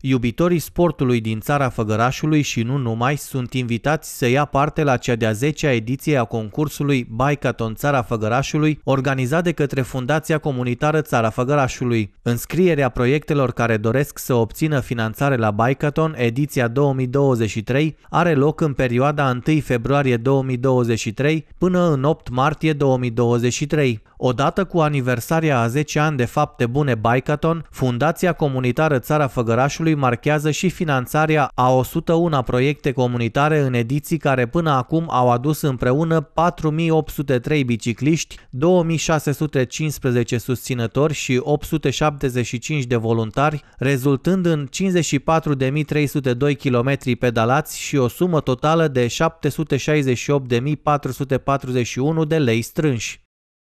Iubitorii sportului din țara Făgărașului și nu numai sunt invitați să ia parte la cea de-a 10-a ediție a concursului Baicaton Țara Făgărașului, organizat de către Fundația Comunitară Țara Făgărașului. Înscrierea proiectelor care doresc să obțină finanțare la Baicaton, ediția 2023, are loc în perioada 1 februarie 2023 până în 8 martie 2023. Odată cu aniversarea a 10 ani de fapte bune Baicaton, Fundația Comunitară Țara Făgărașului marchează și finanțarea a 101 proiecte comunitare în ediții care până acum au adus împreună 4803 bicicliști, 2615 susținători și 875 de voluntari, rezultând în 54.302 km pedalați și o sumă totală de 768.441 de lei strânși.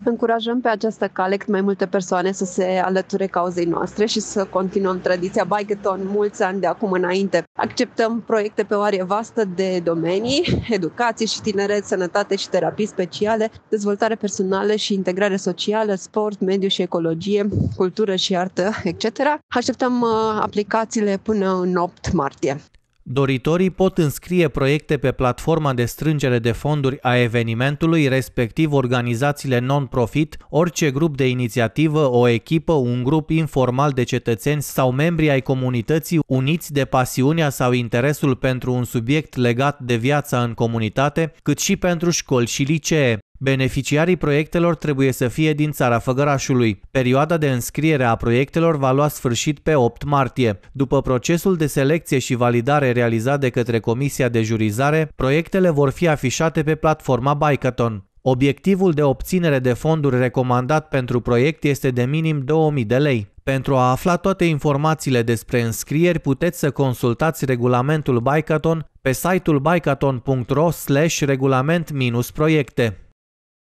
Încurajăm pe această cale cât mai multe persoane să se alăture cauzei noastre și să continuăm tradiția Bikeathon mulți ani de acum înainte. Acceptăm proiecte pe o arie vastă de domenii, educație și tineret, sănătate și terapii speciale, dezvoltare personală și integrare socială, sport, mediu și ecologie, cultură și artă, etc. Așteptăm uh, aplicațiile până în 8 martie. Doritorii pot înscrie proiecte pe platforma de strângere de fonduri a evenimentului, respectiv organizațiile non-profit, orice grup de inițiativă, o echipă, un grup informal de cetățeni sau membri ai comunității uniți de pasiunea sau interesul pentru un subiect legat de viața în comunitate, cât și pentru școli și licee. Beneficiarii proiectelor trebuie să fie din țara Făgărașului. Perioada de înscriere a proiectelor va lua sfârșit pe 8 martie. După procesul de selecție și validare realizat de către Comisia de Jurizare, proiectele vor fi afișate pe platforma Baicaton. Obiectivul de obținere de fonduri recomandat pentru proiect este de minim 2000 de lei. Pentru a afla toate informațiile despre înscrieri, puteți să consultați regulamentul Baicaton pe site-ul baicaton.ro regulament-proiecte.